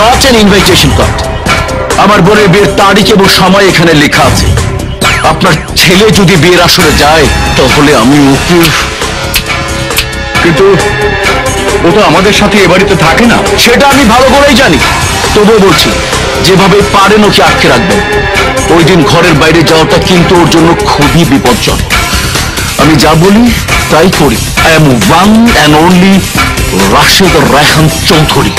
Not an invitation card আমার বোনের বিয়ের তারিখ এবং সময় এখানে লেখা আছে। আপনার ছেলে যদি বিয়ের আসরে যায়, তাহলে আমি ওকে কিন্তু ও তো আমাদের সাথে এ বাড়িতে থাকে না। সেটা আমি ভালো করেই জানি। তবুও বলছি, যেভাবে পারেন ওকে আটকে রাখবেন। ওই দিন ঘরের বাইরে যাওয়াটা কিন্তু ওর জন্য খুবই বিপজ্জনক। আমি যা বলি, তাই করি। I am one and only Rashed Raihan Chowdhury